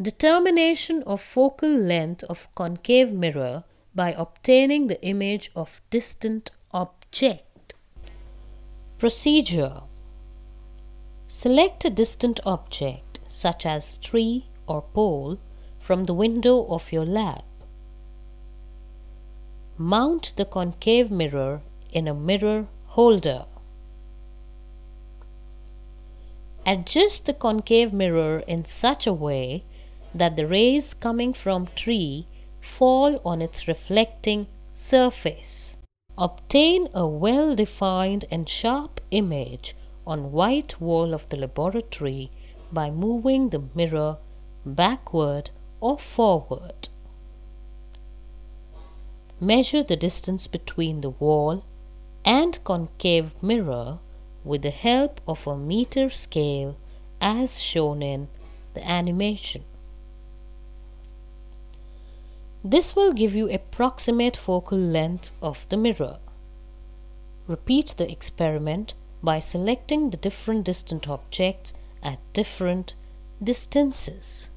Determination of focal length of concave mirror by obtaining the image of distant object. Procedure Select a distant object such as tree or pole from the window of your lab. Mount the concave mirror in a mirror holder. Adjust the concave mirror in such a way that the rays coming from tree fall on its reflecting surface. Obtain a well-defined and sharp image on white wall of the laboratory by moving the mirror backward or forward. Measure the distance between the wall and concave mirror with the help of a meter scale as shown in the animation. This will give you approximate focal length of the mirror. Repeat the experiment by selecting the different distant objects at different distances.